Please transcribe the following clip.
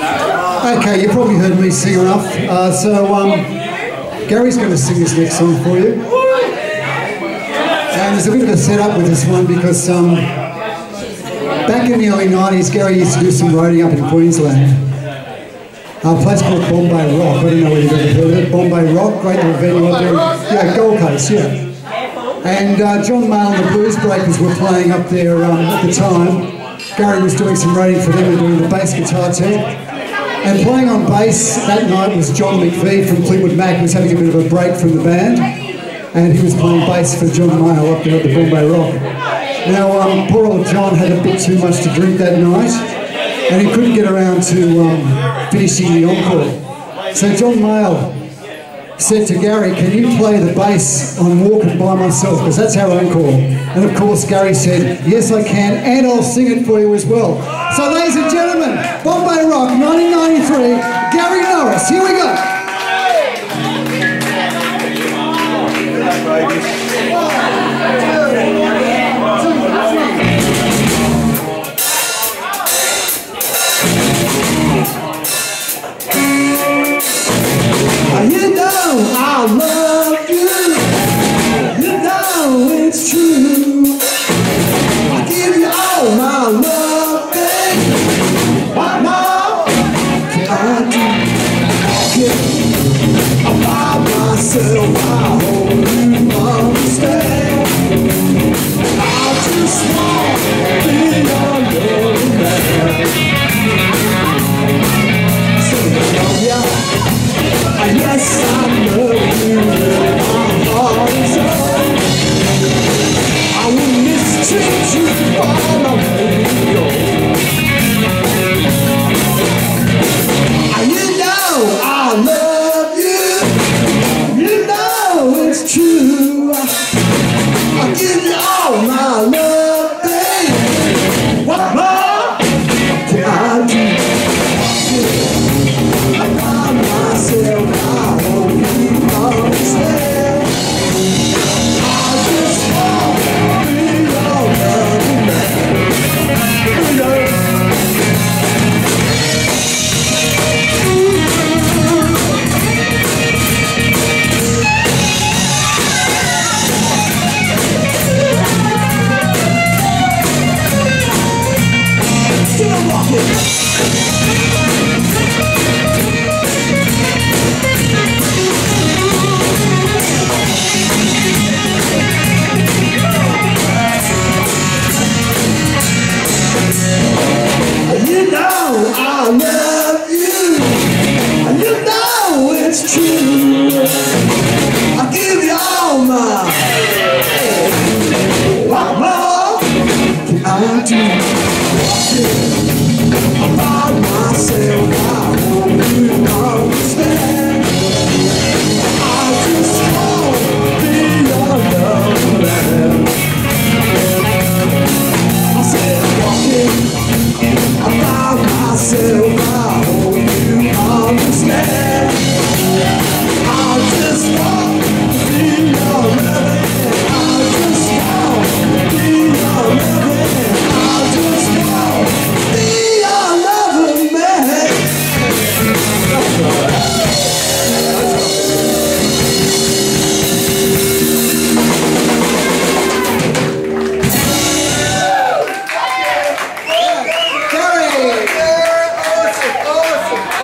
Okay, you probably heard me sing enough. Uh, so um, Gary's going to sing this next song for you. And there's a bit of a setup with this one because um, back in the early 90s, Gary used to do some roading up in Queensland. A place called Bombay Rock. I don't know whether you've ever heard of it. Bombay Rock, great little venue up there. Yeah, Gold Coast, yeah. And uh, John Mayall and the Bluesbreakers were playing up there um, at the time. Gary was doing some roading for them and doing the bass guitar too. And playing on bass that night was John McVie from Fleetwood Mac, who was having a bit of a break from the band. And he was playing bass for John Mayall up there at the Bombay Rock. Now, um, poor old John had a bit too much to drink that night, and he couldn't get around to um, finishing the encore. So John Mayall said to Gary, can you play the bass on Walking By Myself, because that's our encore. And of course Gary said, yes I can, and I'll sing it for you as well. So ladies and gentlemen, Bombay Rock 1993, Gary Norris, here we go. Myself. You all oh, my love, I'm by myself.